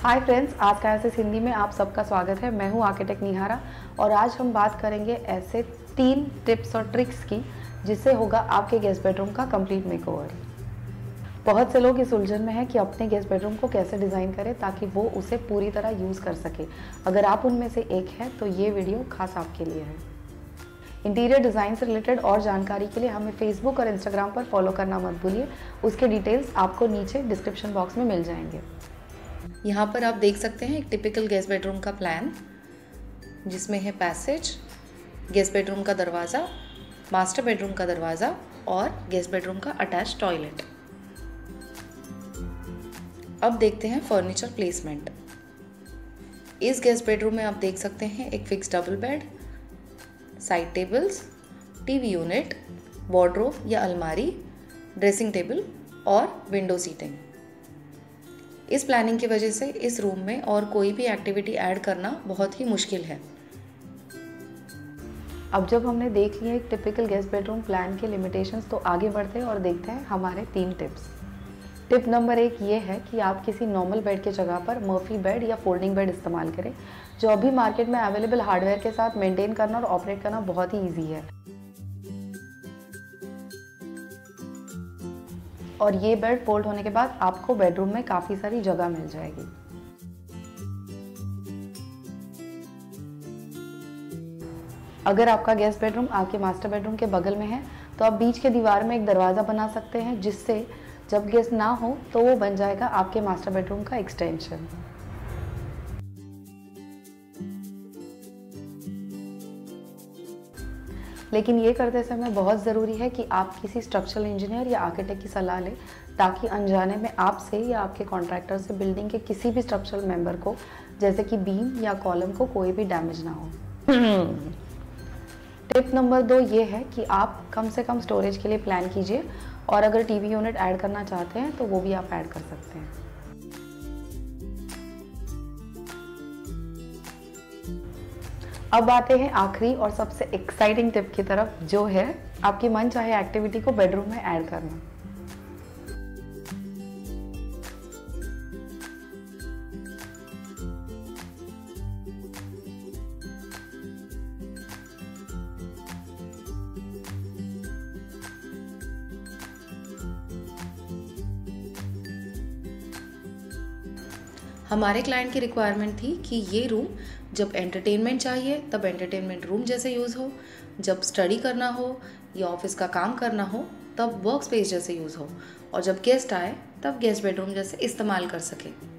Hi friends आज का ऐसे हिंदी में आप सबका स्वागत है। मैं हूँ आर्किटेक्ट निहारा और आज हम बात करेंगे ऐसे तीन टिप्स और ट्रिक्स की, जिससे होगा आपके गेस्ट बेडरूम का कंप्लीट मेकओवर बहुत से लोग इस उलझन में हैं कि अपने गेस्ट बेडरूम को कैसे डिज़ाइन करें ताकि वो उसे पूरी तरह यूज़ कर सके। अगर आप उनमें से एक हैं तो ये वीडियो खास आपके लिए है। इंटीरियर डिज़ाइन से रिलेटेड और जानकारी के लिए हमें फेसबुक और इंस्टाग्राम पर फॉलो करना मत भूलिए। उसके डिटेल्स आपको नीचे डिस्क्रिप्शन बॉक्स में मिल जाएँगे। यहाँ पर आप देख सकते हैं एक टिपिकल गेस्ट बेडरूम का प्लान जिसमें है पैसेज गेस्ट बेडरूम का दरवाज़ा मास्टर बेडरूम का दरवाज़ा और गेस्ट बेडरूम का अटैच टॉयलेट अब देखते हैं फर्नीचर प्लेसमेंट इस गेस्ट बेडरूम में आप देख सकते हैं एक fix double bed side tables TV unit wardrobe या अलमारी ड्रेसिंग टेबल और विंडो सीटिंग इस प्लानिंग की वजह से इस रूम में और कोई भी एक्टिविटी ऐड करना बहुत ही मुश्किल है। अब जब हमने देख लिया एक टिपिकल गेस्ट बेडरूम प्लान के लिमिटेशंस तो आगे बढ़ते हैं और देखते हैं हमारे तीन टिप्स टिप नंबर एक ये है कि आप किसी नॉर्मल बेड के जगह पर मर्फी बेड या फोल्डिंग बेड इस्तेमाल करें। जो अभी मार्केट में अवेलेबल हार्डवेयर के साथ मेंटेन करना और ऑपरेट करना बहुत ही ईजी है। और ये बेड फोल्ड होने के बाद आपको बेडरूम में काफ़ी सारी जगह मिल जाएगी। अगर आपका गेस्ट बेडरूम आपके मास्टर बेडरूम के बगल में है तो आप बीच के दीवार में एक दरवाज़ा बना सकते हैं, जिससे जब गेस्ट ना हो तो वो बन जाएगा आपके मास्टर बेडरूम का एक्सटेंशन। लेकिन ये करते समय बहुत ज़रूरी है कि आप किसी स्ट्रक्चरल इंजीनियर या आर्किटेक्ट की सलाह लें, ताकि अनजाने में आपसे या आपके कॉन्ट्रैक्टर से बिल्डिंग के किसी भी स्ट्रक्चरल मेंबर को, जैसे कि बीम या कॉलम को कोई भी डैमेज ना हो। टिप नंबर दो ये है कि आप कम से कम स्टोरेज के लिए प्लान कीजिए, और अगर टीवी यूनिट ऐड करना चाहते हैं तो वो भी आप ऐड कर सकते हैं। अब आते हैं आखिरी और सबसे एक्साइटिंग टिप की तरफ़, जो है आपकी मन चाहे एक्टिविटी को बेडरूम में ऐड करना। हमारे क्लाइंट की रिक्वायरमेंट थी कि ये रूम जब एंटरटेनमेंट चाहिए, तब एंटरटेनमेंट रूम जैसे यूज़ हो। जब स्टडी करना हो या ऑफ़िस का काम करना हो, तब वर्क स्पेस जैसे यूज़ हो। और जब गेस्ट आए, तब गेस्ट बेडरूम जैसे इस्तेमाल कर सके।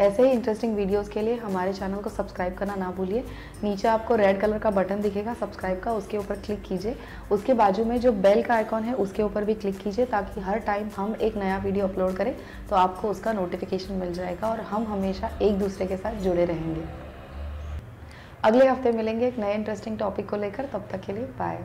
ऐसे ही इंटरेस्टिंग वीडियोस के लिए हमारे चैनल को सब्सक्राइब करना ना भूलिए। नीचे आपको रेड कलर का बटन दिखेगा सब्सक्राइब का, उसके ऊपर क्लिक कीजिए। उसके बाजू में जो बेल का आइकॉन है, उसके ऊपर भी क्लिक कीजिए ताकि हर टाइम हम एक नया वीडियो अपलोड करें तो आपको उसका नोटिफिकेशन मिल जाएगा और हम हमेशा एक दूसरे के साथ जुड़े रहेंगे। अगले हफ़्ते मिलेंगे एक नए इंटरेस्टिंग टॉपिक को लेकर, तब तक के लिए बाय